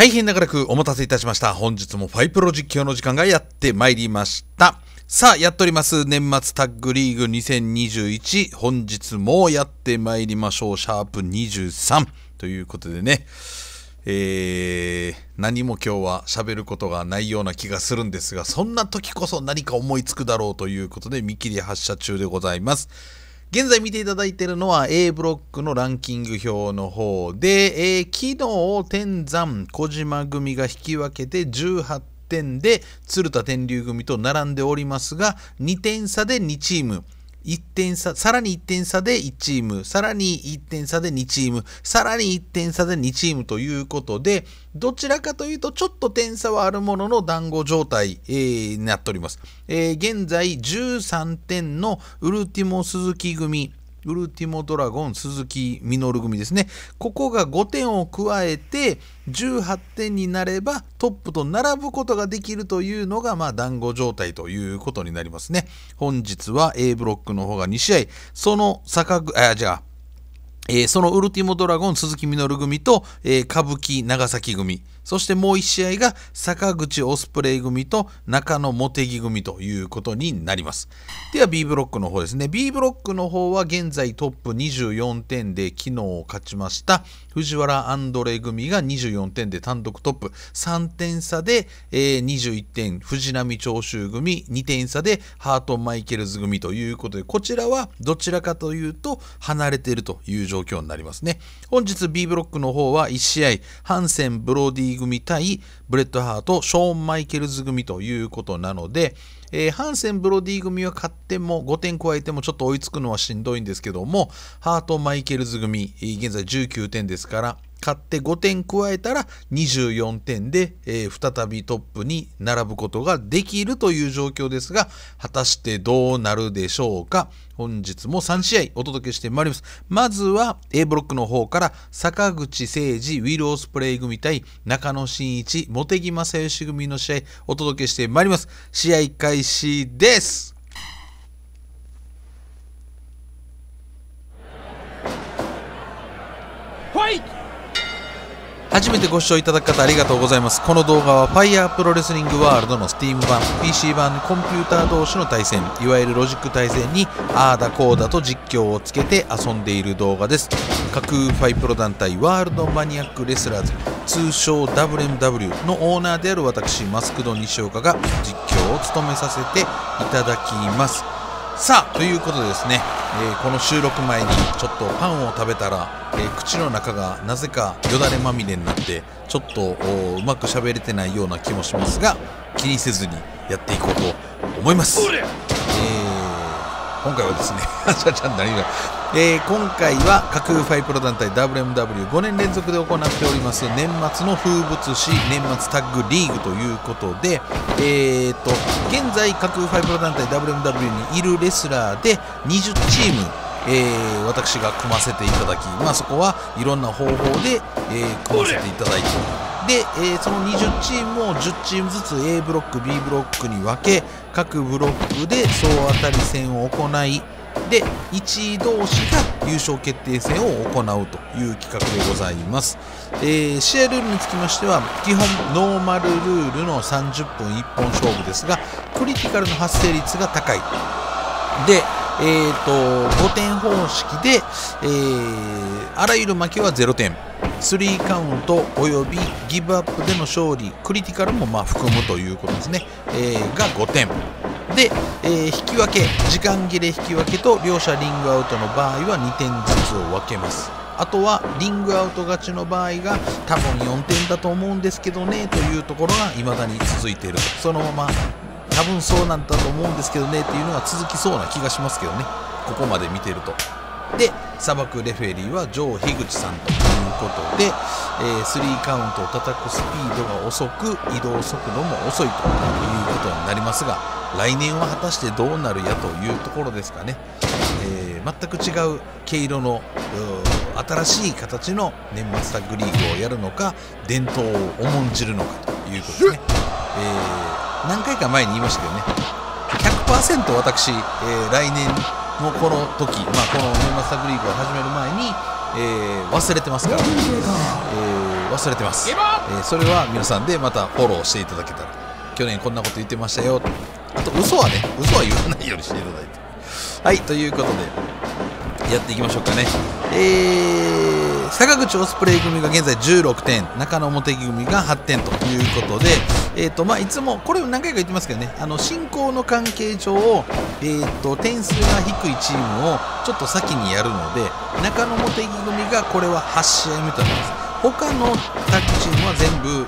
大変長らくお待たせいたしました。本日もファイプロ実況の時間がやってまいりました。さあ、やっております。年末タッグリーグ2021。本日もやってまいりましょう。シャープ23。ということでね。えー、何も今日は喋ることがないような気がするんですが、そんな時こそ何か思いつくだろうということで見切り発車中でございます。現在見ていただいているのは A ブロックのランキング表の方で、えー昨日天山小島組が引き分けて18点で鶴田天竜組と並んでおりますが2点差で2チーム。1点差さらに1点差で1チームさらに1点差で2チームさらに1点差で2チームということでどちらかというとちょっと点差はあるものの団子状態、えーになっております、えー現在13点のウルティモ鈴木組ウルティモドラゴン鈴木みのる組ですね。ここが5点を加えて18点になればトップと並ぶことができるというのがまあ団子状態ということになりますね。本日は A ブロックの方が2試合。その坂あじゃあえーそのウルティモドラゴン鈴木みのる組と、えー歌舞伎長崎組。そしてもう1試合が坂口オスプレイ組と中野茂木組ということになります。では B ブロックの方ですね。B ブロックの方は現在トップ24点で昨日勝ちました。藤原アンドレ組が24点で単独トップ。3点差で、え21点。藤波長州組。2点差でハートマイケルズ組ということでこちらはどちらかというと離れているという状況になりますね。本日 B ブロックの方は1試合ハンセン・ブロディ組対ブレッドハートショーン・マイケルズ組ということなので、えーハンセン・ブロディ組は勝っても5点加えてもちょっと追いつくのはしんどいんですけどもハート・マイケルズ組現在19点ですから勝って5点加えたら24点で、えー再びトップに並ぶことができるという状況ですが果たしてどうなるでしょうか？本日も3試合お届けしてまいります。まずは A ブロックの方から坂口誠二ウィル・オスプレイ組対中野真一茂木正義組の試合お届けしてまいります。試合開始です。初めてご視聴いただく方ありがとうございます。この動画は Fire プロレスリングワールドの Steam 版、PC 版コンピューター同士の対戦、いわゆるロジック対戦にあーだこーだと実況をつけて遊んでいる動画です。架空ファイプロ団体ワールドマニアックレスラーズ、通称 WMW のオーナーである私、マスクド西岡が実況を務めさせていただきます。さあということでですね、えーこの収録前にちょっとパンを食べたら、えー口の中がなぜかよだれまみれになってちょっとおうまく喋れてないような気もしますが気にせずにやっていこうと思います。えー今回はですね、ちゃちゃん何が、えー今回は架空ファイプロ団体 WMW5 年連続で行っております年末の風物詩年末タッグリーグということで、えー、と現在架空ファイプロ団体 WMW にいるレスラーで20チームえー私が組ませていただき、まあ、そこはいろんな方法で、えー組ませていただいてで、えーその20チームを10チームずつ A ブロック B ブロックに分け各ブロックで総当たり戦を行いで1位同士が優勝決定戦を行うという企画でございます、えー試合ルールにつきましては基本ノーマルルールの30分一本勝負ですがクリティカルの発生率が高い。で、えー、と5点方式で、えーあらゆる負けは0点。3カウントおよびギブアップでの勝利クリティカルもま含むということですね、えーが5点。で、えー引き分け時間切れ引き分けと両者リングアウトの場合は2点ずつを分けます。あとはリングアウト勝ちの場合が多分4点だと思うんですけどねというところが未だに続いている。そのまま多分そうなんだと思うんですけどねっていうのが続きそうな気がしますけどね。ここまで見てると。で裁くレフェリーはジョー樋口さんということで、えー、3カウントを叩くスピードが遅く移動速度も遅いということになりますが来年は果たしてどうなるやというところですかね、えー全く違う毛色の新しい形の年末タッグリーグをやるのか伝統を重んじるのかということですね、えー何回か前に言いましたけどね100%私、えー来年のこの時、まあ、この年末タッグリーグが始める前に、えー忘れてますから、えー忘れてます、えーそれは皆さんでまたフォローしていただけたら。去年こんなこと言ってましたよ。あと嘘はね嘘は言わないようにしていただいて。はいということでやっていきましょうかね。えー、坂口オスプレイ組が現在16点中野表組が8点ということで、えーとまあ、いつもこれを何回か言ってますけどねあの進行の関係上、えー、と点数が低いチームをちょっと先にやるので中野表組がこれは8試合目となります。他のタッグチームは全部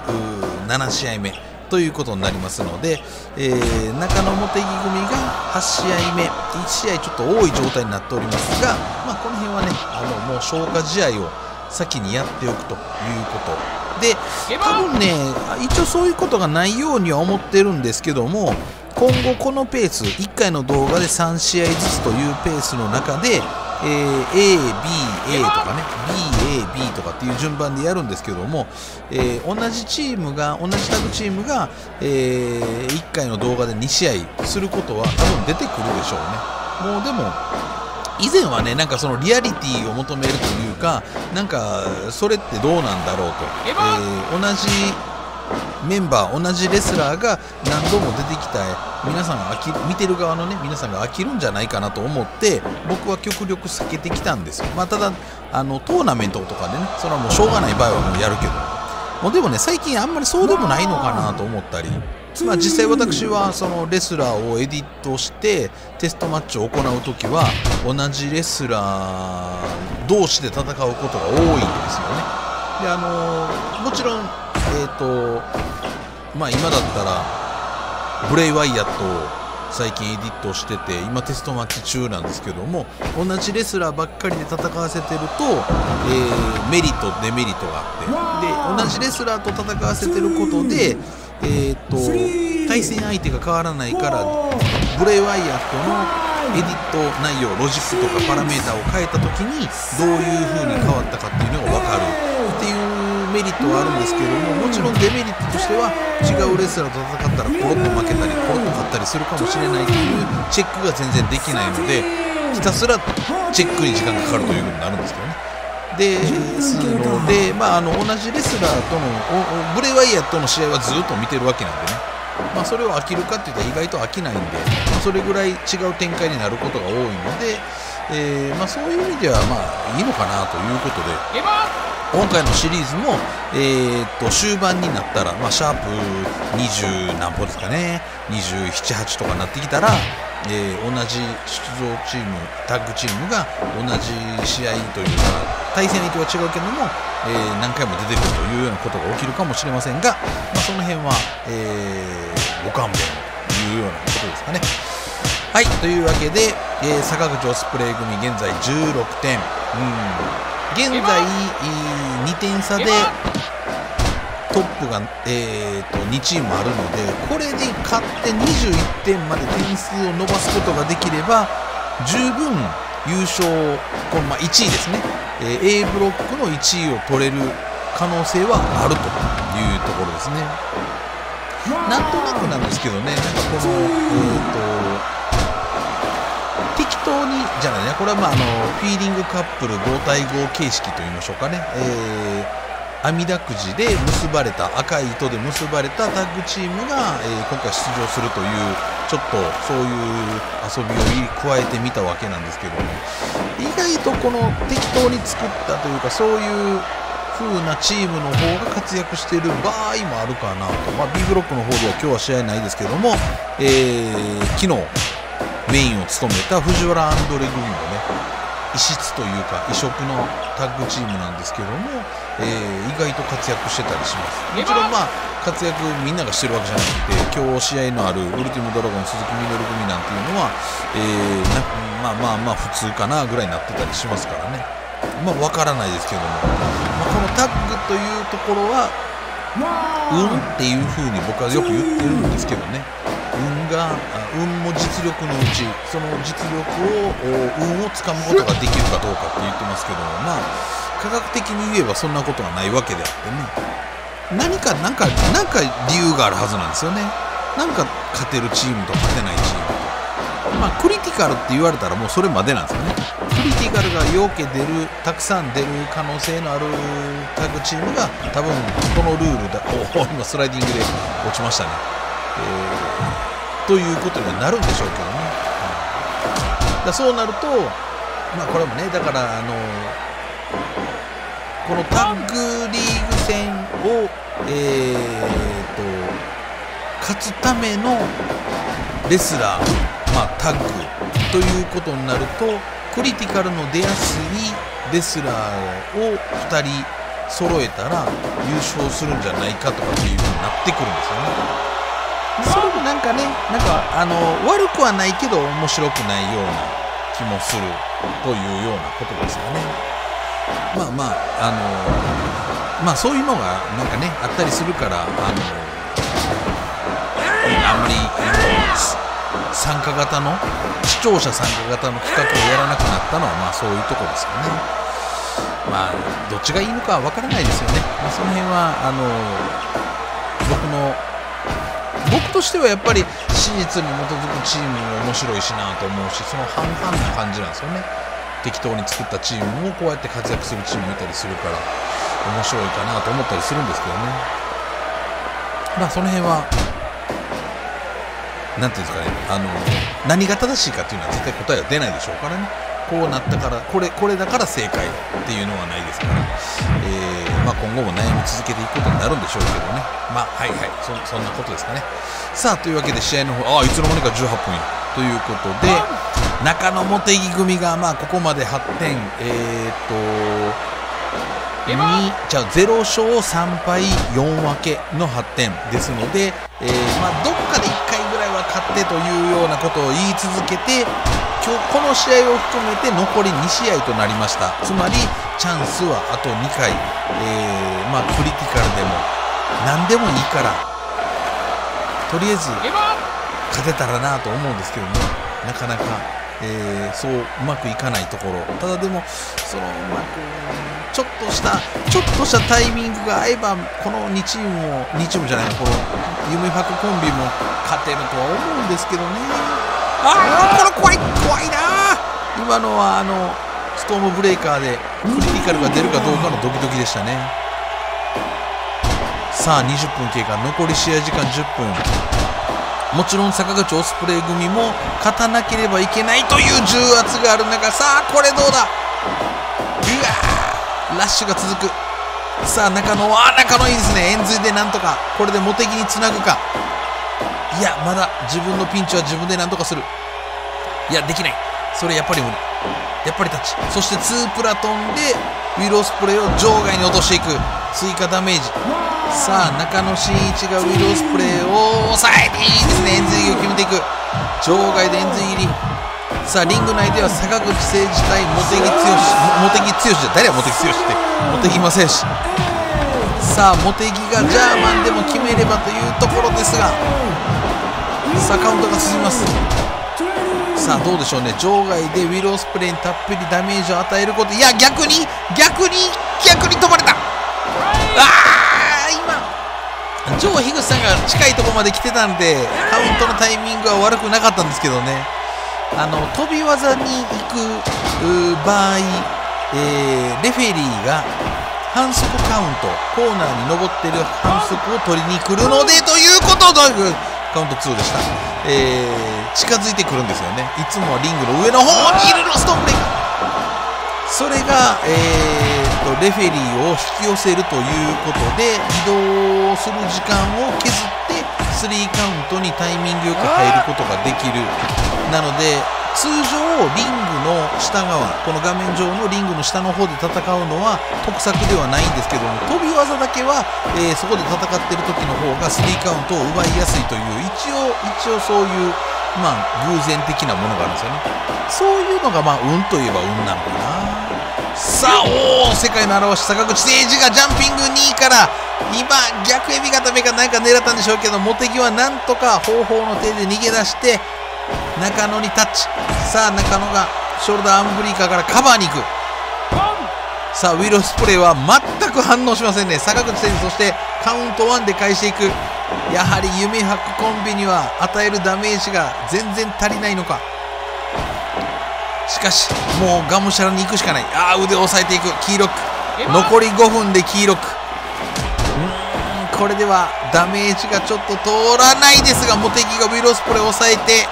7試合目。ということになりますので、えー中野茂木組が8試合目1試合ちょっと多い状態になっておりますが、まあ、この辺はねあのもう消化試合を先にやっておくということで多分ね一応そういうことがないようには思ってるんですけども今後このペース1回の動画で3試合ずつというペースの中で、えー A、B、A とかね B、A、B とかっていう順番でやるんですけども、えー同じチームが同じタグチームが、え1回の動画で2試合することは多分出てくるでしょうね。もうでも以前はねなんかそのリアリティを求めるというかなんかそれってどうなんだろうと、えー同じメンバー同じレスラーが何度も出てきた。皆さんが飽き見てる側のね皆さんが飽きるんじゃないかなと思って僕は極力避けてきたんですよ。まあただあのトーナメントとかでねそれはもうしょうがない場合はもうやるけど。もうでもね最近あんまりそうでもないのかなと思ったり。まあ実際私はそのレスラーをエディットしてテストマッチを行う時は同じレスラー同士で戦うことが多いんですよね。であのもちろんっ、とまあ今だったらブレイ・ワイヤットを最近エディットしてて今テストマッチ中なんですけども同じレスラーばっかりで戦わせてると、えーメリットデメリットがあって。で同じレスラーと戦わせてることで、えー、と対戦相手が変わらないからブレイ・ワイヤットのエディット内容ロジックとかパラメータを変えた時にどういう風に変わったかっていうのが分かるっていうメリットはあるんですけどももちろんデメリットとしては違うレスラーと戦ったらコロッと負けたりコロッと勝ったりするかもしれないというチェックが全然できないのでひたすらチェックに時間がかかるということになるんですけどね。ですので、まあ、あの同じレスラーとのブレイワイヤーとの試合はずっと見てるわけなんでね、まあ、それを飽きるかっていったら意外と飽きないんで、まあそれぐらい違う展開になることが多いので、えーまあ、そういう意味ではまあいいのかなということで今回のシリーズも、えーっと終盤になったら、まあ、シャープ20何歩ですかね27、8とかになってきたら、えー同じ出場チームタッグチームが同じ試合というか対戦相手は違うけども、えー何回も出てくるというようなことが起きるかもしれませんが、まあ、その辺は、えーご勘弁というようなことですかね。はい、というわけで、えー坂口オスプレイ組現在16点。うん現在2点差でトップが、えー、と2チームあるのでこれで勝って21点まで点数を伸ばすことができれば十分優勝この、まあ、1位ですね、えー A ブロックの1位を取れる可能性はあるというところですね。なんとなくなんですけどね、なんかこの、えー、と適当にじゃないね、これはまああのフィーリングカップル5対5形式といいましょうかね、えー網だくじで結ばれた赤い糸で結ばれたタッグチームが、えー今回出場するというちょっとそういう遊びを加えてみたわけなんですけども。意外とこの適当に作ったというかそういう風なチームの方が活躍している場合もあるかなと、まあ、B ブロックの方では今日は試合ないですけども、えー昨日メインを務めた藤原アンドレ組もね異質というか異色のタッグチームなんですけども、えー意外と活躍してたりします。もちろんまあ活躍みんながしてるわけじゃなくて今日試合のあるウルティムドラゴン鈴木みのる組なんていうのは、えーなまあまあまあ普通かなぐらいになってたりしますからね。まあわからないですけども、まあ、このタッグというところは運っていう風に僕はよく言ってるんですけどね運が運も実力のうちその実力を運をつかむことができるかどうかって言ってますけどまあ科学的に言えばそんなことはないわけであってね。何かなんかなんか理由があるはずなんですよね。なんか勝てるチームと勝てないチームと。まあクリティカルって言われたらもうそれまでなんですよね。クリティカルがよけ出るたくさん出る可能性のあるタグチームが多分このルールだお今スライディングで落ちましたね、えー、ということにはなるんでしょうけどね、だそうなるとまあこれもねだからあのこのタッグリーグ戦をえー、と勝つためのレスラー、まあ、タッグということになるとクリティカルの出やすいレスラーを2人揃えたら優勝するんじゃないかとかっていう風になってくるんですよね。それもなんかねなんかあの悪くはないけど面白くないような気もするというようなことですよね。まあまああのまあそういうのがなんかねあったりするからあのあんまり参加型の視聴者参加型の企画をやらなくなったのはまあそういうとこですよねまあどっちがいいのかは分からないですよね、まあ、その辺はあの僕の僕としてはやっぱり史実に基づくチームも面白いしなと思うしその半々な感じなんですよね。適当に作ったチームもこうやって活躍するチームもいたりするから面白いかなと思ったりするんですけどね。まあその辺はなんていうんですかね。あの何が正しいかっていうのは絶対答えは出ないでしょうからね。こうなったからこれこれだから正解っていうのはないですから、えー、まあ、今後も悩み続けていくことになるんでしょうけどね。まあはいはいそそんなことですかね。さあというわけで試合の方ああいつの間にか18分や。ということで中野茂木組がまあここまで8点えー、っと2じゃあ0勝3敗4分けの8点ですので、えー、まあ、どっかで1回ぐらいは勝ってというようなことを言い続けて今日この試合を含めて残り2試合となりました。つまりチャンスはあと2回、えー、まあ、クリティカルでも何でもいいからとりあえず勝てたらなと思うんですけどもなかなかえー、そううまくいかないところ。ただでもそのうまくちょっとしたちょっとしたタイミングが合えばこの2チームも2チームじゃないこの夢博コンビも勝てるとは思うんですけどね。ああこれ怖い怖いな。今のはあのストームブレーカーでクリティカルが出るかどうかのドキドキでしたね。さあ20分経過。残り試合時間10分。もちろん坂口オスプレイ組も勝たなければいけないという重圧がある中さあこれどうだ？うわラッシュが続く。さあ中野は中野いいですね。円髄でなんとかこれで茂木につなぐか。いやまだ自分のピンチは自分でなんとかする。いやできない。それやっぱり無理。やっぱりタッチ。そして2プラトンでウィル・オスプレイを場外に落としていく。追加ダメージ。さあ中野真一がウィル・オスプレイを抑えていいですね。円髄を決めていく。場外で円髄入り。さあリング内では坂口誠二対茂木剛。茂木剛じゃ誰や茂木剛って。茂木正義。さあ茂木がジャーマンでも決めればというところですが。さあカウントが進みます。さあどうでしょうね。場外でウィル・オスプレイにたっぷりダメージを与えること。いや逆に逆に逆に止まれた。ああジョー・ヒグスさんが近いところまで来てたんでカウントのタイミングは悪くなかったんですけどね。あの飛び技に行く場合、えー、レフェリーが反則カウントコーナーに登ってる反則を取りに来るのでということとカウント2でした、えー、近づいてくるんですよね。いつもはリングの上の方。にいるロストンレそれが、えーと、レフェリーを引き寄せるということで移動する時間を削って3カウントにタイミングよく入ることができる。なので通常リングの下側この画面上のリングの下の方で戦うのは得策ではないんですけども飛び技だけは、えー、そこで戦っている時の方がスリーカウントを奪いやすいという一応一応そういうまあ偶然的なものがあるんですよね。そういうのがまあ運といえば運なのかな。さあおお世界の表し坂口誠二がジャンピング2位から今逆エビ固めか何か狙ったんでしょうけど茂木はなんとか方法の手で逃げ出して中野にタッチ。さあ中野がショルダーアームブリーカーからカバーに行く。さあウィル・スプレーは全く反応しませんね。坂口選手そしてカウント1で返していく。やはり夢博コンビには与えるダメージが全然足りないのか。しかしもうがむしゃらに行くしかない。ああ腕を押さえていく。キーロック。残り5分でキーロック。うんこれではダメージがちょっと通らないですがモテギがウィロスプレーを抑えて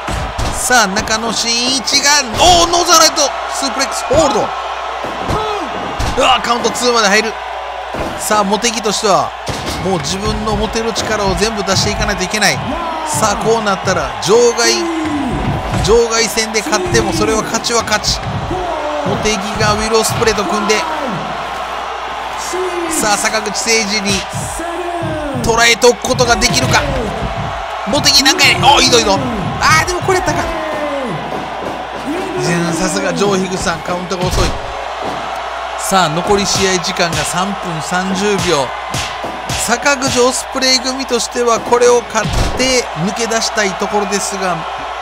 さあ中野真一がおおノーザライト。スープレックスホールド。うわカウント2まで入る。さあモテギとしてはもう自分の持てる力を全部出していかないといけない。さあこうなったら場外場外戦で勝ってもそれは勝ちは勝ち。茂木がウィロースプレーと組んで。さあ坂口誠二に捉えておくことができるか。茂木何回おいいぞいいぞ。あーでもこれやったかさすが上樋口さんカウントが遅い。さあ残り試合時間が3分30秒。坂口オスプレイ組としてはこれを勝って抜け出したいところですが、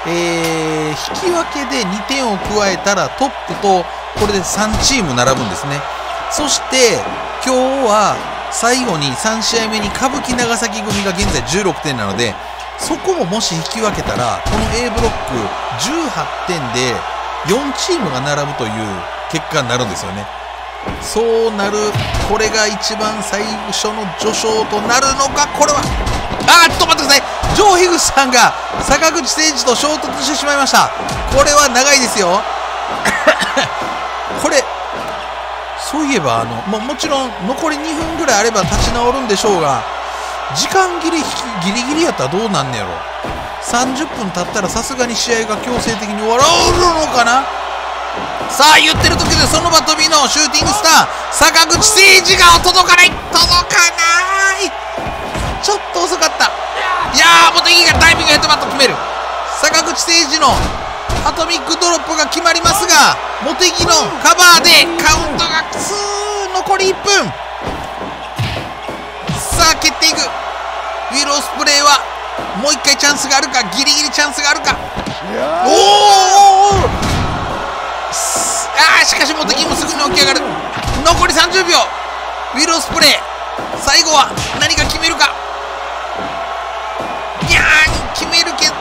えー、引き分けで2点を加えたらトップとこれで3チーム並ぶんですね。そして今日は最後に3試合目に歌舞伎長崎組が現在16点なのでそこももし引き分けたらこの A ブロック18点で4チームが並ぶという結果になるんですよね。そうなるこれが一番最初の序章となるのかこれは。あーっと待ってください。上樋口さんが坂口誠二と衝突してしまいました。これは長いですよ。これそういえばあのももちろん残り2分ぐらいあれば立ち直るんでしょうが時間ギリギリギリやったらどうなんねやろ。30分経ったらさすがに試合が強制的に終わるのかな。さあ言ってる時でその場飛びのシューティングスター坂口誠二が届かない。届かない。ちょっと遅かった。いやー茂木がダイビングヘッドバット決める。坂口誠二のアトミックドロップが決まりますが茂木のカバーでカウントがスー残り1分。さあ蹴っていく。ウィロースプレーはもう1回チャンスがあるか？ギリギリチャンスがあるか？おおあーしかし茂木もすぐに起き上がる。残り30秒。ウィロースプレー最後は何か決めるか？いやー決めるけど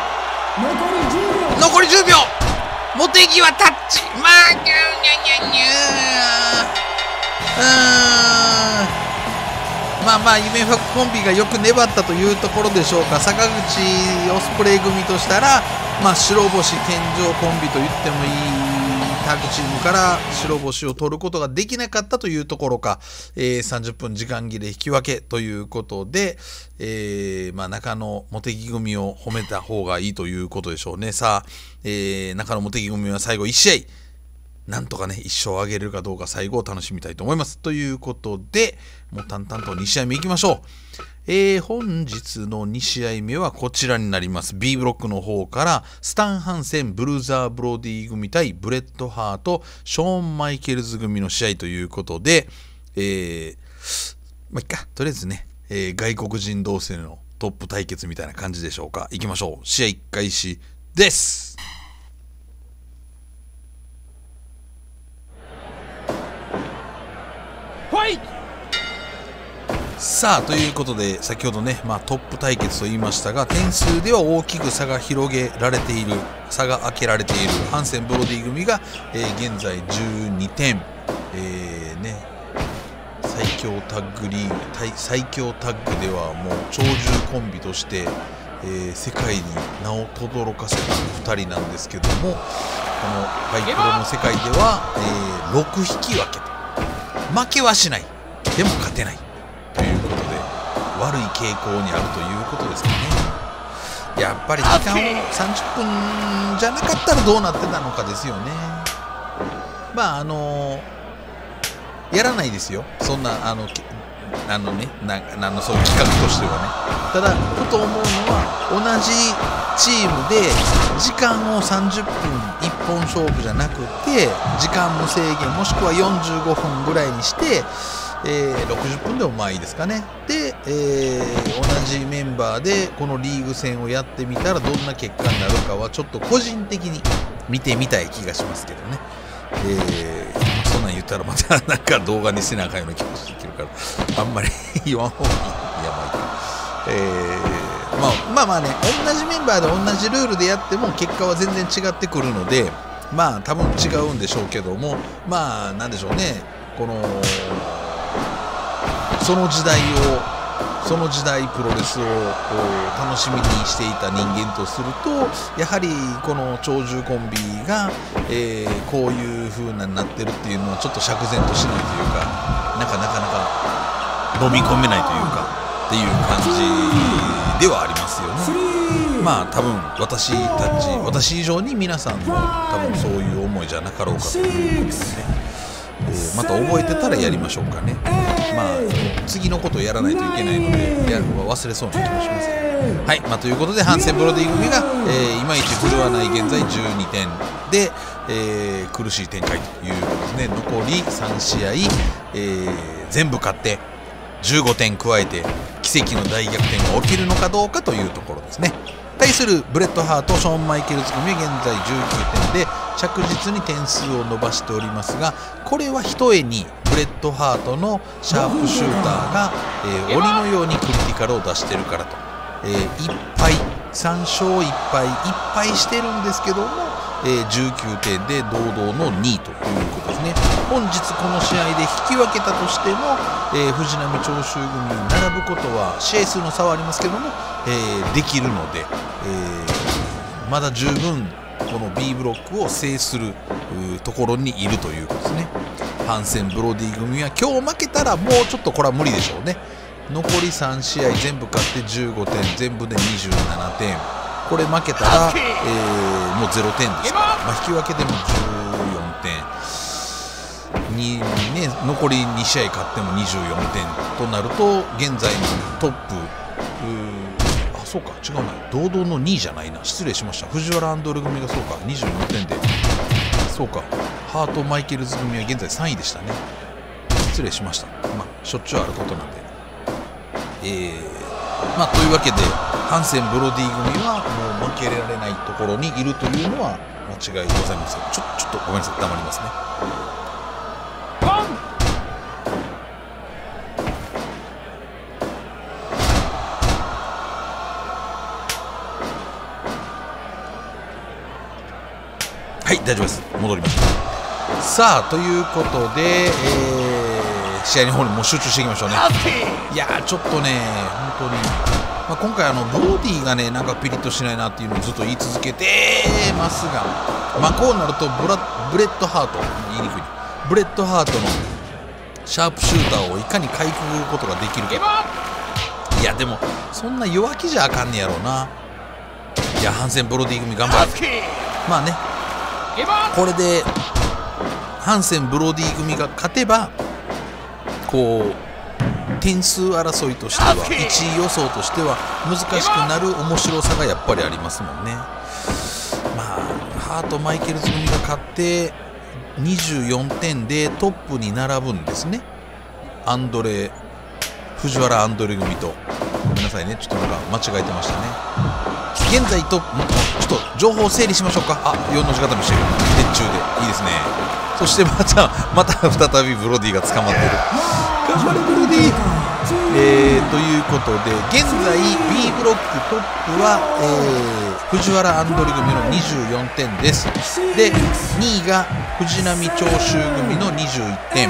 残り10秒。茂木はタッチ。まあにゃにゃにゃにゃうーんまあまあ夢ファクコンビがよく粘ったというところでしょうか。坂口オスプレイ組としたら、まあ、白星健常コンビと言ってもいいタグチームから白星を取ることができなかったというところか、えー、30分時間切れ引き分けということで、えー、まあ、仲野茂木組を褒めた方がいいということでしょうね。さあ、えー、仲野茂木組は最後1試合。なんとかね、一勝を挙げれるかどうか最後を楽しみたいと思います。ということで、もう淡々と2試合目いきましょう。えー、本日の2試合目はこちらになります。B ブロックの方から、スタン・ハンセン、ブルーザー・ブロディ組対ブレッド・ハート、ショーン・マイケルズ組の試合ということで、えー、まあ、いっか、とりあえずね、えー、外国人同士のトップ対決みたいな感じでしょうか。いきましょう。試合1開始です。さあということで先ほどね、まあ、トップ対決と言いましたが点数では大きく差が広げられている差が開けられているハンセン・ブロディ組が、えー、現在12点、えー、ね、最強タッグリーグ最強タッグではもう長寿コンビとして、えー、世界に名を轟かせた2人なんですけどもこのファイプロの世界では、えー、6引き分け負けはしない。でも勝てない。悪い傾向にあるということですかね。やっぱり時間を30分じゃなかったらどうなってたのかですよね。まああのやらないですよ。そんなあのあのねなあのそういう企画としてはね。ただふと思うのは同じチームで時間を30分1本勝負じゃなくて時間無制限もしくは45分ぐらいにしてえー、60分でもまあいいですかね。で、えー、同じメンバーでこのリーグ戦をやってみたらどんな結果になるかはちょっと個人的に見てみたい気がしますけどね。えー、そんなん言ったらまたなんか動画にせなあかんような気もしてきるからあんまり言わん方がいい。やまあいいか。えーまあ、まあまあね同じメンバーで同じルールでやっても結果は全然違ってくるのでまあ多分違うんでしょうけどもまあなんでしょうねこのその時代をその時代プロレスを楽しみにしていた人間とするとやはりこの長寿コンビが、えー、こういう風なになってるっていうのはちょっと釈然としないというかなかなかなか飲み込めないというかっていう感じではありますよね。まあ多分私たち私以上に皆さんも多分そういう思いじゃなかろうかということですね。えー、また覚えてたらやりましょうかね。まあ、次のことをやらないといけないので、やるのは忘れそうな気もします。はい、まあ、ということで、ハンセン・ブロディ組が、えー、いまいち振るわない現在12点で、えー、苦しい展開ということですね。残り3試合、えー、全部勝って、15点加えて、奇跡の大逆転が起きるのかどうかというところですね。対するブレッド・ハート、ショーン・マイケルズ組は現在19点で着実に点数を伸ばしておりますがこれはひとえにブレッド・ハートのシャープシューターが、えー、鬼のようにクリティカルを出してるからと、えー、1敗3勝1敗1敗してるんですけども、えー、19点で堂々の2位ということですね。本日この試合で引き分けたとしても、えー、藤波長州組に並ぶことは試合数の差はありますけども、えー、できるので、えー、まだ十分この B ブロックを制するところにいるということですね。ハンセン・ブロディ組は今日負けたらもうちょっとこれは無理でしょうね。残り3試合全部勝って15点全部で27点。これ負けたら、えー、もう0点ですから、まあ、引き分けでも14点。に、ね、残り2試合勝っても24点となると現在のトップあそうか違うな。堂々の2位じゃないな。失礼しました。藤原アンドル組がそうか。24点で。そうか。ハートマイケルズ組は現在3位でしたね。失礼しました。まあしょっちゅうあることなんで。えー、まあというわけでハンセン・ブロディ組はもう負けられないところにいるというのは間違いございません。ちょちょっとごめんなさい。黙りますね。はい大丈夫です。戻りましたさあということで、えー、試合の方にもう集中していきましょうね。いやちょっとね本当に、まあ、今回あのブロディがねなんかピリッとしないなっていうのをずっと言い続けてますがまあこうなるとブラブレッドハート言いにくいブレッドハートのシャープシューターをいかにかいくぐることができるか。いやでもそんな弱気じゃあかんねやろうな。いやハンセン・ブロディ組頑張る。まあねこれでハンセン・ブロディ組が勝てばこう点数争いとしては1位予想としては難しくなる面白さがやっぱりありますもんね。まあハート・マイケルズ組が勝って24点でトップに並ぶんですね。アンドレ藤原アンドレ組とごめんなさいねちょっとなんか間違えてましたね。現在とちょっと情報を整理しましょうか。あ4の字固めしてる。熱中で。いいですね。そしてまた また再びブロディが捕まってる。頑張れブロディ。えー、ということで現在 B ブロックトップは、えー、藤原アンドリ組の24点です。で2位が藤波長州組の21点。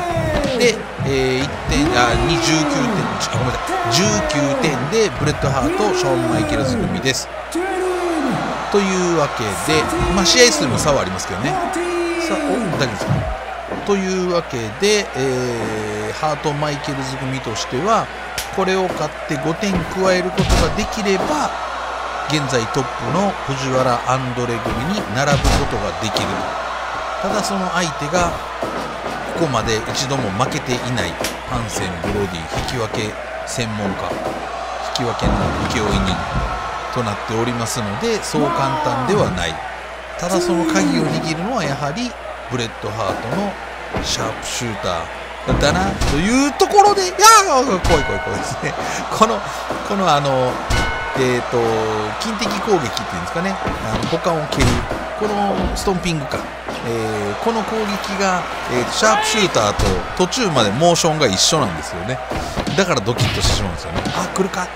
で、えー、1点あ29点。あごめんなさい。19点でブレットハートショーン・マイケルズ組です。というわけで、まあ、試合数も差はありますけどね。さお大丈夫ですかというわけで、えー、ハートマイケルズ組としてはこれを勝って5点加えることができれば現在トップの藤原アンドレ組に並ぶことができる。ただその相手がここまで一度も負けていない。ハンセン・ブロディ引き分け専門家。引き分けの請負人。となっておりますのでそう簡単ではない。ただその鍵を握るのはやはりブレットハートのシャープシューターだなというところでいやー怖い怖い怖いですね。このこのあのえーと、近敵攻撃っていうんですかね。あの股間を蹴るこのストンピングか、えー、この攻撃が、えー、シャープシューターと途中までモーションが一緒なんですよね。だからドキッとしてしまうんですよね。あ来るか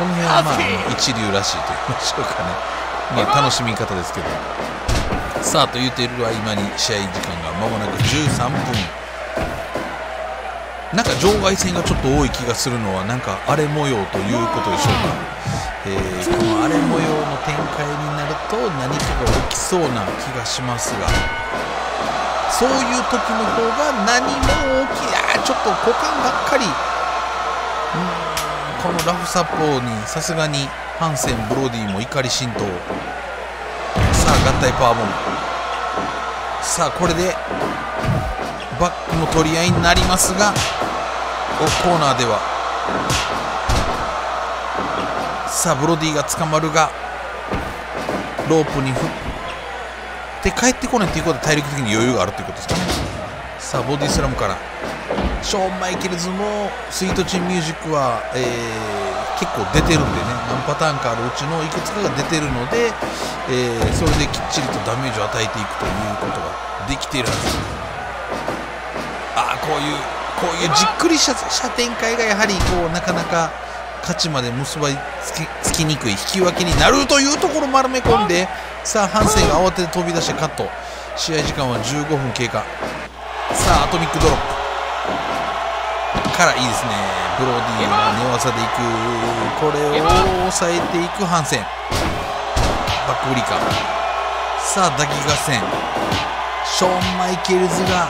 この辺はまあ一流らしいと言いましょうかね、まあ、楽しみ方ですけど。さあと言っている合間に試合時間が間もなく13分。なんか場外戦がちょっと多い気がするのはなんか荒れ模様ということでしょうか、えー、この荒れ模様の展開になると何かが起きそうな気がしますが。そういう時の方が何も起きあちょっと股間ばっかりうんこのラフサポーにさすがにハンセンブロディも怒り浸透。さあ合体パワーボム。さあこれでバックの取り合いになりますがおコーナーでは。さあブロディが捕まるがロープに振って帰ってこないということで体力的に余裕があるということですかね。さあボディスラムから。ショーン・マイケルズもスイートチンミュージックは、えー、結構出てるんでね何パターンかあるうちのいくつかが出てるので、えー、それできっちりとダメージを与えていくということができているはず。ああこういうこういうじっくりした展開がやはりこうなかなか勝ちまで結ばりつきつきにくい引き分けになるというところ丸め込んでさあハンセンが慌てて飛び出してカット。試合時間は15分経過。さあアトミックドロップ。からいいですね。ブロディが寝技でいく。これを抑えていくハンセン。バックブリカさあ打撃合戦ショーン・マイケルズが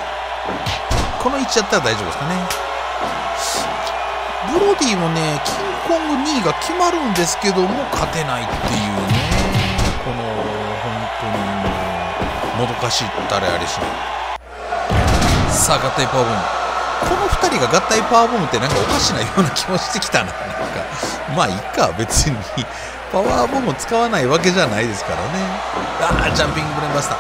この位置だったら大丈夫ですかね。ブロディもねキングコング2位が決まるんですけども勝てないっていうね。この本当にもどかしいったらあれしない。さあ合体パワーボムこの2人が合体パワーボムってなんかおかしなような気もしてきたななんか。まあいいか別に。パワーボム使わないわけじゃないですからね。ああジャンピングブレンバスター。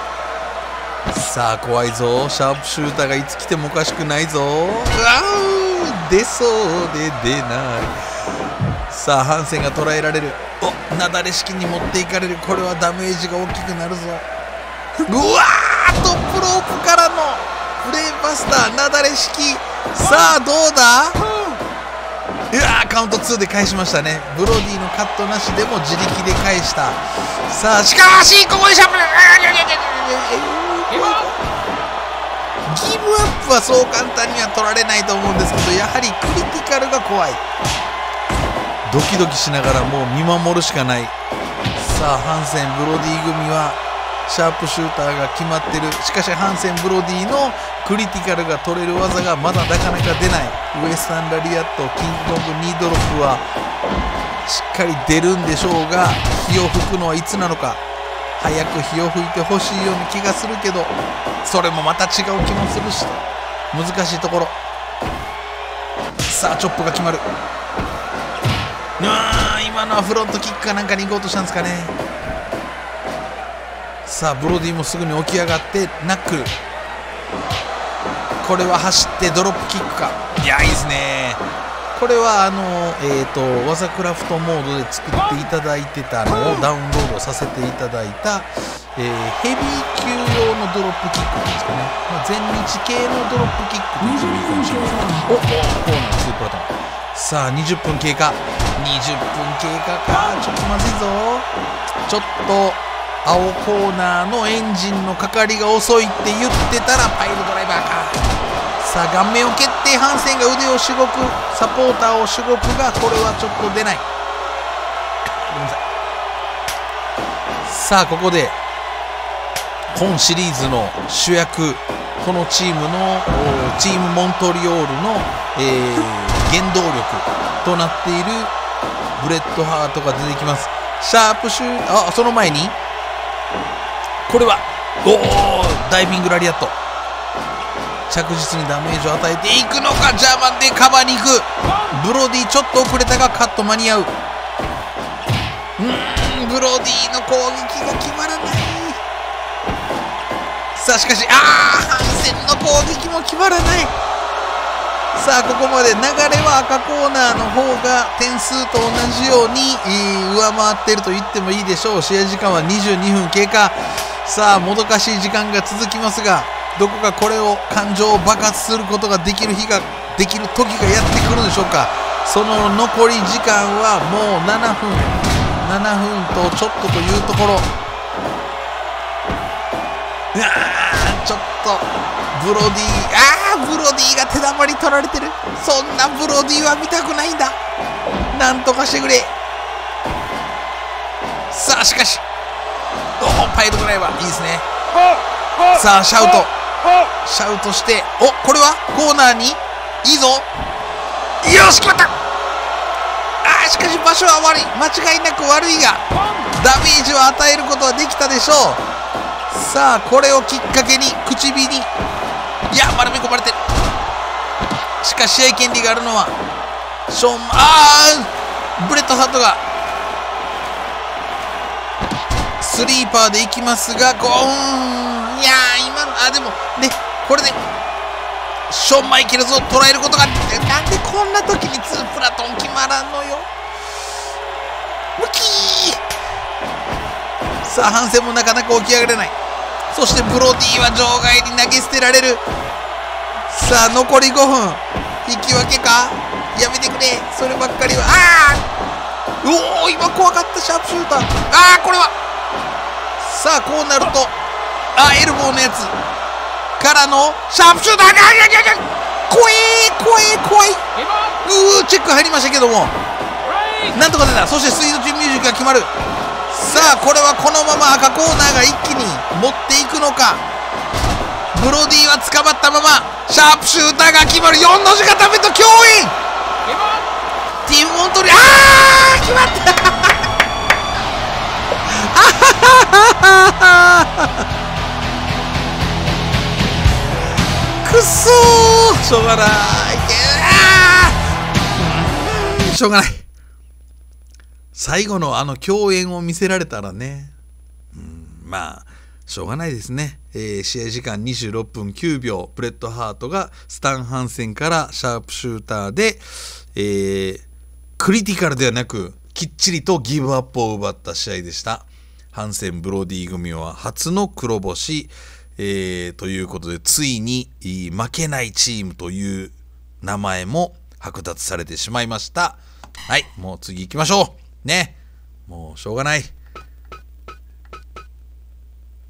さあ怖いぞ。シャープシューターがいつ来てもおかしくないぞ。うわー出そうで出ない。さあハンセンが捉えられる。おなだれ式に持っていかれる。これはダメージが大きくなるぞ。うわートップロープからのブレインバスターなだれ式。さあどうだ？う。わカウント2で返しましたね。ブロディのカットなしでも自力で返した。さあしかしここでシャープギブアップはそう簡単には取られないと思うんですけどやはりクリティカルが怖い。ドキドキしながらもう見守るしかない。さあハンセンブロディ組はシャープシューターが決まってる。しかしハンセンブロディのクリティカルが取れる技がまだなかなか出ない。ウエスタンラリアットキングコングニードロップはしっかり出るんでしょうが火を吹くのはいつなのか。早く火を吹いてほしいような気がするけどそれもまた違う気もするし。難しいところ。さあチョップが決まる。あ今のはフロントキックかなんかに行こうとしたんですかね。さあブロディもすぐに起き上がってナックル。これは走ってドロップキックか。いやいいですね。これはあのえっ、ー、と技クラフトモードで作っていただいてたのをダウンロードさせていただいた、えー、ヘビー級用のドロップキックっていうんですかね、まあ、全日系のドロップキックと言ってもいいかもしれないおおコーナー2プラトン。さあ20分経過。20分経過か。ちょっとまずいぞ。ちょっと青コーナーのエンジンのかかりが遅いって言ってたらパイルドライバーか。さあ顔面を蹴ってハンセンが腕をしごくサポーターをしごくがこれはちょっと出ない。ごめんなさい。さあここで本シリーズの主役このチームのチームモントリオールの、えー、原動力となっているブレットハートが出てきます。シャープシューあその前にこれはおおダイビングラリアット。着実にダメージを与えていくのか？ジャーマンでカバーに行く。ブロディちょっと遅れたがカット間に合う。うんブロディの攻撃が決まらない。さあしかしああハンセンの攻撃も決まらない。さあここまで流れは赤コーナーの方が点数と同じように、上回っていると言ってもいいでしょう。試合時間は22分経過。さあもどかしい時間が続きますがどこかこれを感情を爆発することができる日ができる時がやってくるでしょうか。その残り時間はもう7分。7分とちょっとというところ。あちょっとブロディああブロディが手玉に取られてる。そんなブロディは見たくないんだ。なんとかしてくれ。さあしかし。おパイルドライバー。いいですね。さあシャウト。シャウトして。おこれは？コーナーに？いいぞ。よし決まった。あしかし場所は悪い。間違いなく悪いがダメージを与えることはできたでしょう。さあこれをきっかけに口火にいや丸め込まれてる。しかし試合権利があるのはショーンああブレットハートがスリーパーでいきますがこういや今のあでもねこれでショーン・マイケルズを捉えることがなんでこんな時にツープラトン決まらんのよ。ムキー。さあ反戦もなかなか起き上がれない。そしてブロディは場外に投げ捨てられる。さあ残り5分。引き分けか？やめてくれ。そればっかりは。ああおお今怖かったシャープシューター。ああこれは！さあこうなるとあエルボーのやつ。からのシャープシューター。がいやいやいや怖え怖え怖いうーチェック入りましたけども。なんとか出た。そしてスイートチューミュージックが決まる。さあこれはこのまま赤コーナーが一気持っていくのか。ブロディは捕まったまま。シャープシューターが決まる。4の字固めと教員ティム・モントリあー決まった。くっそー。しょうがない。けしょうがない。最後のあの共演を見せられたらね、うん、まあ。しょうがないですね、えー、試合時間26分9秒。ブレットハートがスタン・ハンセンからシャープシューターで、えー、クリティカルではなくきっちりとギブアップを奪った試合でした。ハンセン・ブロディ組は初の黒星、えー、ということでついに負けないチームという名前も剥奪されてしまいました。はいもう次行きましょう。ね。もうしょうがない。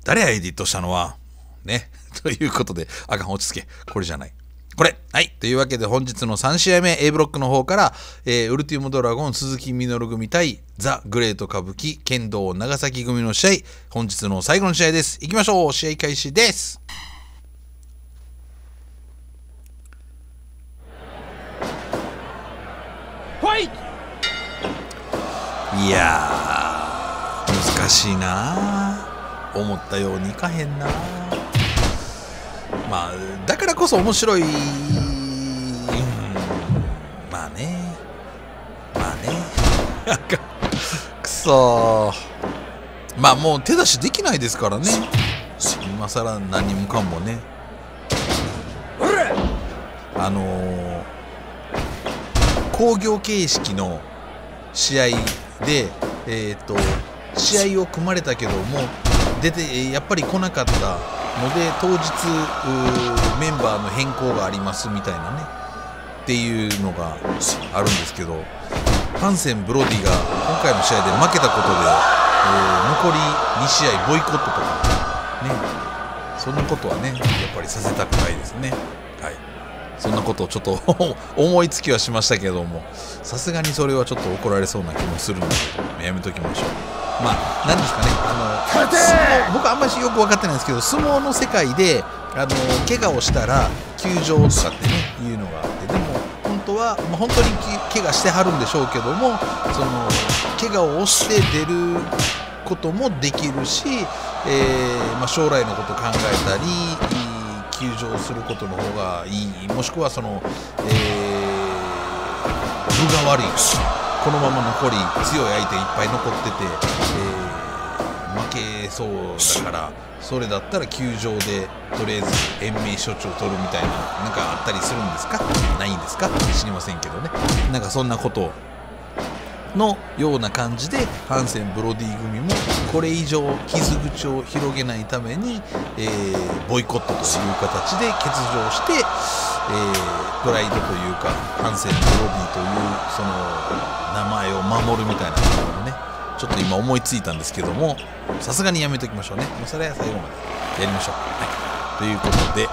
誰やエディットしたのはね ということであかん落ち着け。これじゃない。これはい。というわけで本日の3試合目 A ブロックの方から、えー、ウルティモドラゴン鈴木みのる組対ザ・グレート歌舞伎剣道長崎組の試合本日の最後の試合です。いきましょう。試合開始です。いや難しいな思ったようにいかへんな。まあだからこそ面白い、うん、まあね。まあね。くそ。まあもう手出しできないですからね。今更何もかもね。あのー、工業形式の試合でえっ、ー、と試合を組まれたけども出てやっぱり来なかった。ので当日メンバーの変更がありますみたいなね。っていうのがあるんですけどハンセン・ブロディが今回の試合で負けたことで、え、残り2試合ボイコットとかね。そんなことはねやっぱりさせたくないですね。はい。そんなことをちょっと 思いつきはしましたけどもさすがにそれはちょっと怒られそうな気もするのでやめときましょう。まあ何ですかね。あの相撲僕あんまりよく分かってないんですけど相撲の世界であの怪我をしたら休場とかってねいうのがあってでも本当は、まあ、本当に怪我してはるんでしょうけどもその怪我をして出ることもできるし、えー、まあ、将来のことを考えたり休場することの方がいい。もしくはその、えー、分が悪いこのまま残り強い相手いっぱい残ってて、えー、負けそうだからそれだったら球場でとりあえず延命処置を取るみたいななんかあったりするんですか？ないんですか？知りませんけどね。なんかそんなことのような感じでハンセン・ブロディ組もこれ以上傷口を広げないために、えー、ボイコットという形で欠場して、ー、プライドというかハンセン・ブロディというその名前を守るみたいなとことをねちょっと今思いついたんですけどもさすがにやめときましょうね。もうそれは最後までやりましょう、はい、ということで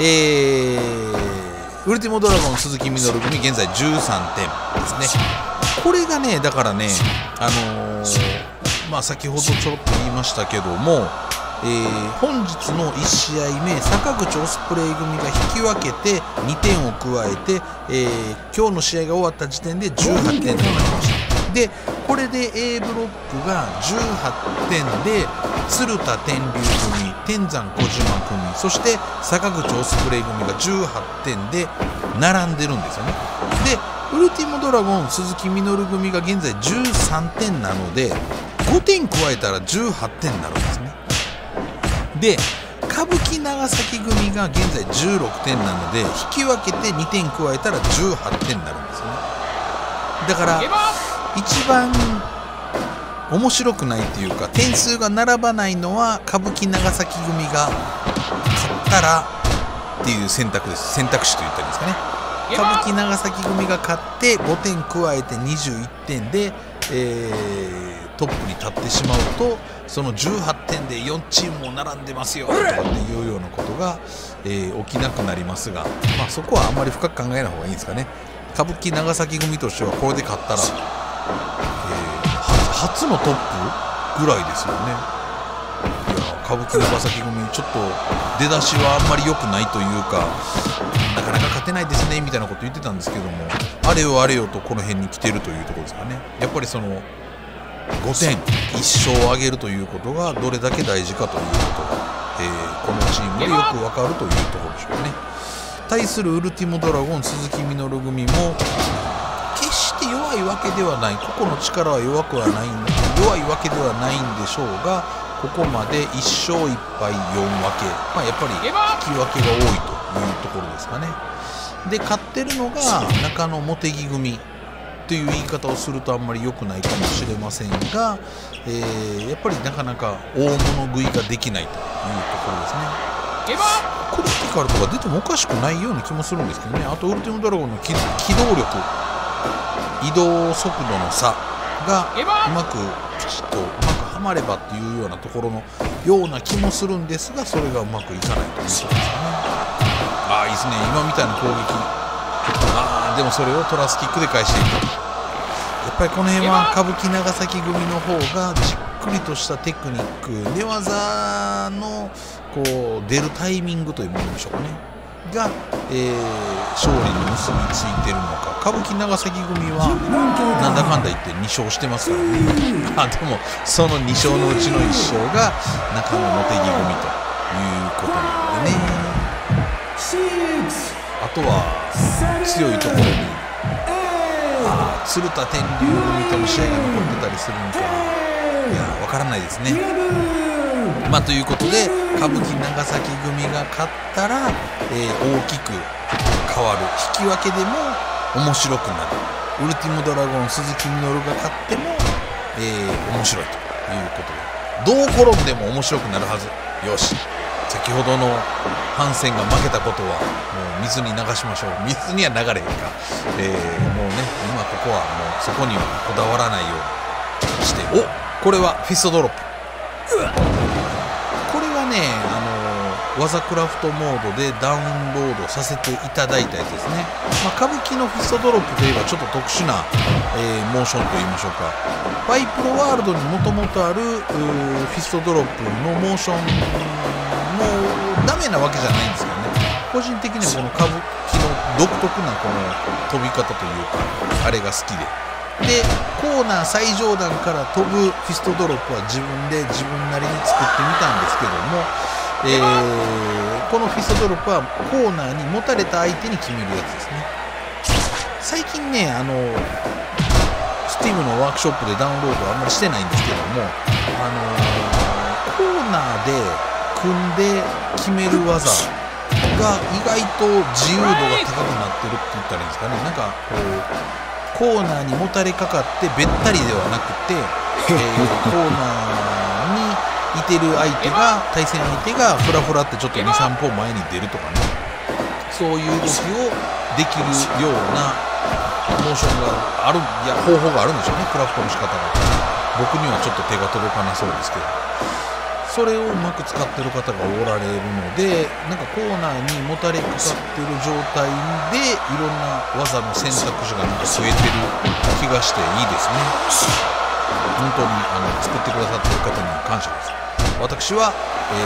えー、ウルティモドラゴン鈴木みのる組現在13点ですね。これがねだからねあのー、まあ先ほどちょろっと言いましたけどもえー、本日の1試合目坂口オスプレイ組が引き分けて2点を加えて、えー、今日の試合が終わった時点で18点となりました。でこれで A ブロックが18点で鶴田天竜組天山小島組そして坂口オスプレイ組が18点で並んでるんですよね。でウルティモドラゴン鈴木みのる組が現在13点なので5点加えたら18点になるんですね。で歌舞伎長崎組が現在16点なので引き分けて2点加えたら18点になるんですね。だから一番面白くないっていうか点数が並ばないのは歌舞伎長崎組が勝ったらっていう選択です。選択肢と言ったらいいんですかね。歌舞伎長崎組が勝って5点加えて21点で、えー、トップに立ってしまうとその18点で4チームも並んでますよ。とかっていうようなことが、えー、起きなくなりますが、まあ、そこはあんまり深く考えない方がいいんですかね。歌舞伎長崎組としてはこれで勝ったら、えー、初のトップぐらいですよね。いや歌舞伎長崎組ちょっと出だしはあんまり良くないというかなかなか勝てないですねみたいなこと言ってたんですけどもあれよあれよとこの辺に来てるというところですかね。やっぱりその5点。1勝を挙げるということがどれだけ大事かということが、えー、このチームでよく分かるというところでしょうね。対するウルティモドラゴン鈴木みのる組も決して弱いわけではない。個々の力は弱くはない弱いわけではないんでしょうがここまで1勝1敗4分け、まあ、やっぱり引き分けが多いというところですかね。で勝ってるのが中野茂木組。という言い方をするとあんまり良くないかもしれませんが、えー、やっぱりなかなか大物食いができないというところですね。クリティカルとか出てもおかしくないような気もするんですけどね。あとウルティムドラゴンの機動力移動速度の差がうまくピチッとうまくはまればっていうようなところのような気もするんですがそれがうまくいかないということですかね。ああいいですね。今みたいな攻撃。あでもそれをトラスキックで返していく。やっぱりこの辺は歌舞伎長崎組の方がじっくりとしたテクニック。寝技のこう出るタイミングというものでしょうかね。が、えー、勝利に結びついてるのか。歌舞伎長崎組はなんだかんだ言って2勝してますからね。あでもその2勝のうちの1勝が中野茂木組ということなんでね。あとは強いところに鶴田天竜組との試合が残ってたりするのか。いや分からないですね。まあ、ということで歌舞伎長崎組が勝ったら、えー、大きく変わる引き分けでも面白くなる。ウルティモドラゴン鈴木みのるが勝っても、えー、面白いということで。どう転んでも面白くなるはず。よし。先ほどのハンセンが負けたことはもう水に流しましょう。水には流れへんか、えー、もうね今ここはもうそこにはこだわらないようにして。おこれはフィストドロップ。これはねあの技クラフトモードでダウンロードさせていただいたやつですね、まあ、カブキのフィストドロップといえばちょっと特殊な、えー、モーションといいましょうか。ファイプロワールドにもともとあるフィストドロップのモーションなわけじゃないんですけどね。個人的にはこのカブキの独特なこの飛び方というかあれが好きで。でコーナー最上段から飛ぶフィストドロップは自分で自分なりに作ってみたんですけども、えー、このフィストドロップはコーナーに持たれた相手に決めるやつですね。最近ねあの Steam のワークショップでダウンロードはあんまりしてないんですけどもあの、コーナーで組んで決める技が意外と自由度が高くなってるって言ったらいいんですかね。なんかこうコーナーにもたれかかってべったりではなくて、えー、コーナーにいてる相手が対戦相手がフラフラってちょっと23歩前に出るとかね。そういう動きをできるようなモーションがあるいや方法があるんでしょうね。クラフトの仕方が。僕にはちょっと手が届かなそうですけどそれをうまく使ってる方がおられるのでなんかコーナーにもたれかかってる状態でいろんな技の選択肢がなんか増えてる気がしていいですね。本当にあの作ってくださってる方には感謝です私は、え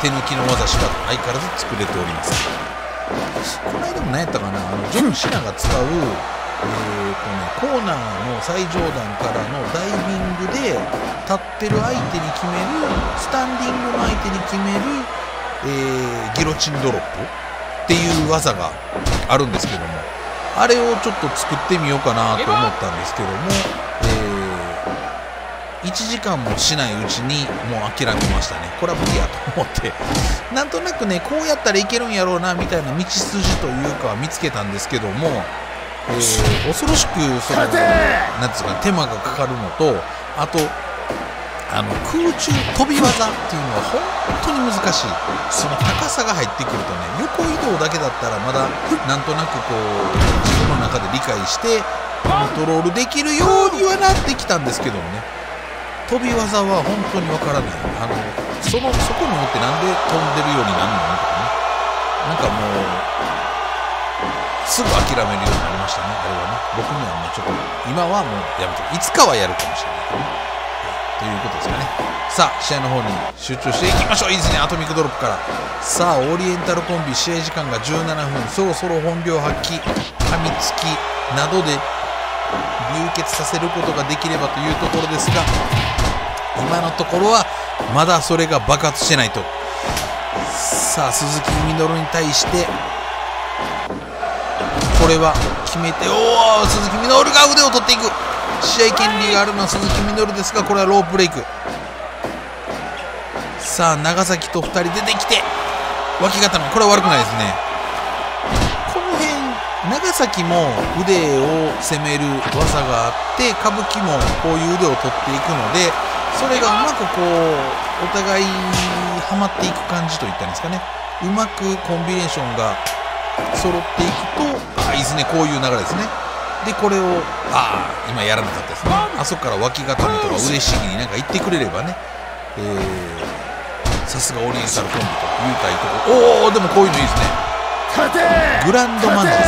ー、手抜きの技しか相変わらず作れておりますこの間も何やったかなあのジョン・シナが使うえーとね、コーナーの最上段からのダイビング立ってる相手に決めるスタンディングの相手に決める、えー、ギロチンドロップっていう技があるんですけどもあれをちょっと作ってみようかなと思ったんですけども、えー、1時間もしないうちにもう諦めましたね。これは無理やと思って。なんとなくねこうやったらいけるんやろうなみたいな道筋というか見つけたんですけどもえー、恐ろしくそのなんですか手間がかかるのとあとあの空中飛び技っていうのは本当に難しい。その高さが入ってくるとね横移動だけだったらまだなんとなくこう自分の中で理解してコントロールできるようにはなってきたんですけどもね。飛び技は本当にわからない。あのそのそこにおってなんで飛んでるようになるのとかね。なんかもうすぐ諦めるようになりましたねあれはね。僕にはもうちょっと今はもうやめていつかはやるかもしれない。ねということですかね。さあ試合の方に集中していきましょう。いいですねアトミックドロップから。さあオリエンタルコンビ試合時間が17分。そろそろ本領発揮噛みつきなどで流血させることができればというところですが今のところはまだそれが爆発してないと。さあ鈴木みのるに対してこれは決めておお鈴木みのるが腕を取っていく。試合権利があるのは鈴木みのるですがこれはロープレイク。さあ長崎と2人出てきて脇固め。これは悪くないですね。この辺長崎も腕を攻める技があって歌舞伎もこういう腕を取っていくのでそれがうまくこうお互いはまっていく感じといったんですかね。うまくコンビネーションが揃っていくとあいいですね。こういう流れですね。でこれをああ今やらなかったですね。あそこから脇固めとか腕ひしぎになんか言ってくれればね。さすがオリエンタルコンビと言うたいとこ。おおでもこういうのいいですね。グランドマンです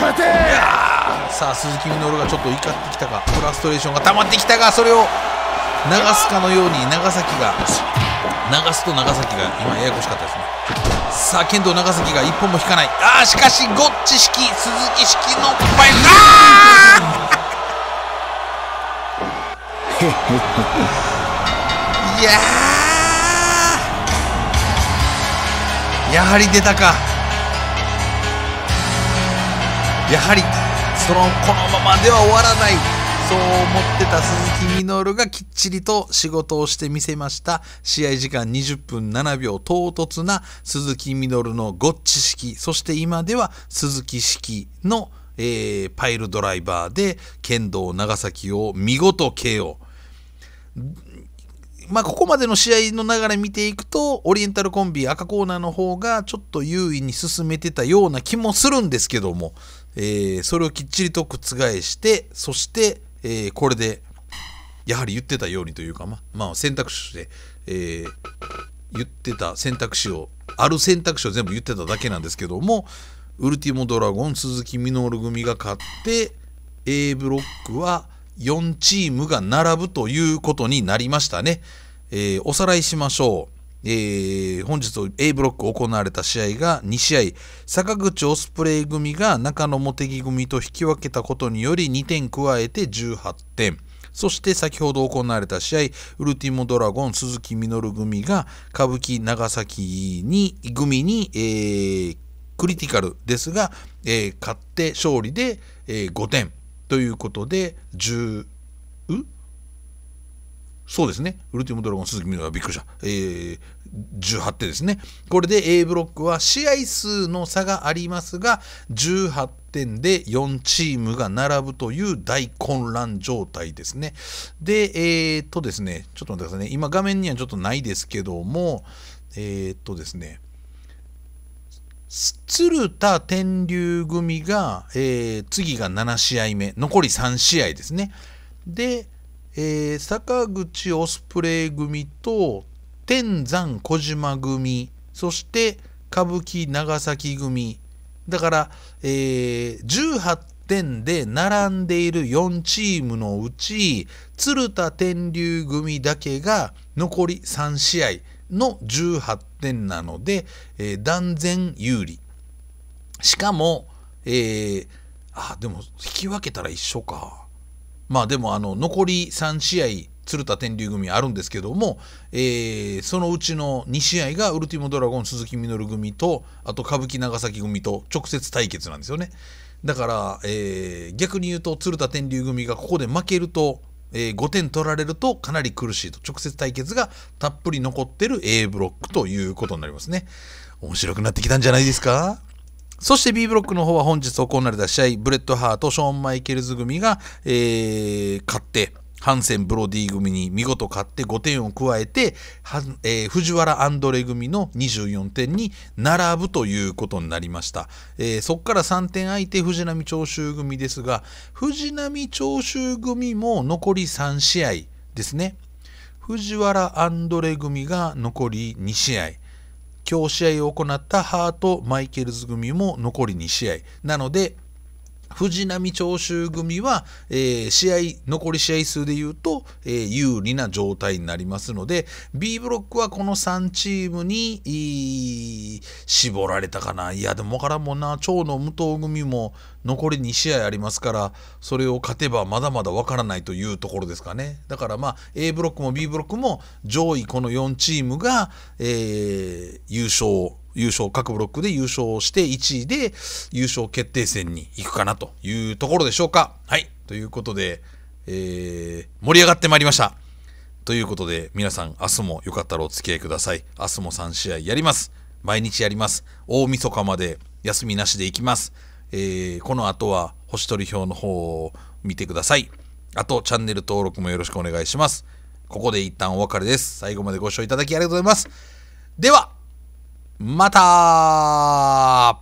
かね。いやさあ鈴木みのるがちょっと怒ってきたかフラストレーションが溜まってきたがそれを流すかのように長崎が流すと長崎が今ややこしかったですね。さあ剣道長崎が一本も引かない。ああしかしゴッチ式鈴木式のパイあいややはり出たか。やはりそのこのままでは終わらない。そう思ってた鈴木みのるがきっちりと仕事をしてみせました。試合時間20分7秒唐突な鈴木みのるのゴッチ式。そして今では鈴木式の、えー、パイルドライバーで剣道長崎を見事 KO まあ、ここまでの試合の流れ見ていくとオリエンタルコンビ赤コーナーの方がちょっと優位に進めてたような気もするんですけども、えー、それをきっちりと覆してそしてえー、これでやはり言ってたようにというかままあ選択肢で、えー、言ってた選択肢をある選択肢を全部言ってただけなんですけどもウルティモドラゴン鈴木みのる組が勝って A ブロックは4チームが並ぶということになりましたね。えー、おさらいしましょう。えー、本日 A ブロック行われた試合が2試合。坂口オスプレイ組が中野茂木組と引き分けたことにより2点加えて18点。そして先ほど行われた試合ウルティモドラゴン鈴木みのる組が歌舞伎長崎に組に、えー、クリティカルですが、えー、勝って勝利で、えー、5点。ということで10そうですね。ウルティモドラゴン鈴木みのるはびっくりした。えー、18点ですね。これで A ブロックは試合数の差がありますが、18点で4チームが並ぶという大混乱状態ですね。で、えー、っとですね、ちょっと待ってくださいね。今画面にはちょっとないですけども、えー、っとですね、鶴田天竜組が、えー、次が7試合目、残り3試合ですね。で、えー坂口オスプレイ組と天山小島組そして歌舞伎長崎組。だから、えー18点で並んでいる4チームのうち鶴田天竜組だけが残り3試合の18点なので、えー断然有利。しかも、えーあでも引き分けたら一緒か。まあでもあの残り3試合鶴田天竜組あるんですけども、えーそのうちの2試合がウルティモドラゴン鈴木みのる組とあと歌舞伎長崎組と直接対決なんですよね。だから、えー逆に言うと鶴田天龍組がここで負けると、えー5点取られるとかなり苦しいと。直接対決がたっぷり残ってる A ブロックということになりますね。面白くなってきたんじゃないですか？そして B ブロックの方は本日行われた試合、ブレットハート、ショーン・マイケルズ組が、えー勝って、ハンセン・ブロディ組に見事勝って5点を加えて、えー藤原アンドレ組の24点に並ぶということになりました。えーそこから3点空いて藤波長州組ですが、藤波長州組も残り3試合ですね。藤原アンドレ組が残り2試合。今日試合を行ったハート・マイケルズ組も残り2試合。なので藤波長州組は、えー試合残り試合数でいうと、えー有利な状態になりますので B ブロックはこの3チームに絞られたかな。いやでも分からんもんな。長野武藤組も残り2試合ありますからそれを勝てばまだまだ分からないというところですかね。だからまあ A ブロックも B ブロックも上位この4チームが、えー優勝優勝各ブロックで優勝して1位で優勝決定戦に行くかなというところでしょうか。はい。ということで、えー盛り上がってまいりました。ということで皆さん明日もよかったらお付き合いください。明日も3試合やります。毎日やります。大晦日まで休みなしで行きます、えーこの後は星取り表の方を見てください。あとチャンネル登録もよろしくお願いします。ここで一旦お別れです。最後までご視聴いただきありがとうございます。ではまた。